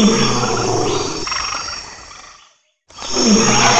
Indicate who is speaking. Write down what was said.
Speaker 1: Thank hum. you.